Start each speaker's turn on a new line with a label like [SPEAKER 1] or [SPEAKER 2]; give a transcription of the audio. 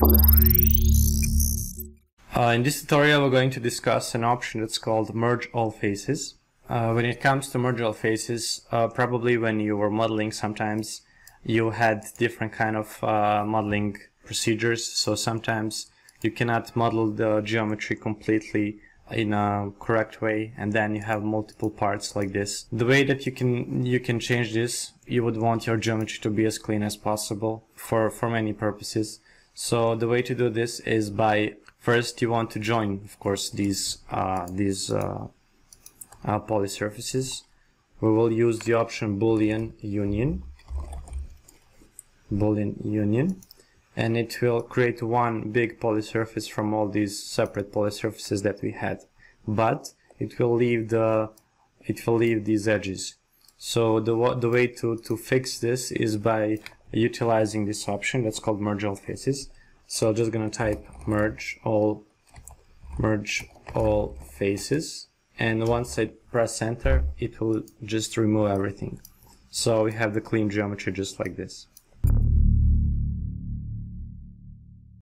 [SPEAKER 1] Uh, in this tutorial we're going to discuss an option that's called merge all faces. Uh, when it comes to merge all faces, uh, probably when you were modeling sometimes you had different kind of uh, modeling procedures so sometimes you cannot model the geometry completely in a correct way and then you have multiple parts like this. The way that you can you can change this, you would want your geometry to be as clean as possible for, for many purposes. So the way to do this is by first you want to join of course these uh, these uh, uh, polysurfaces. We will use the option boolean union. Boolean union. And it will create one big polysurface from all these separate polysurfaces that we had. But it will leave the it will leave these edges. So the the way to to fix this is by utilizing this option that's called merge all faces. So I'm just gonna type merge all merge all faces. And once I press enter it will just remove everything. So we have the clean geometry just like this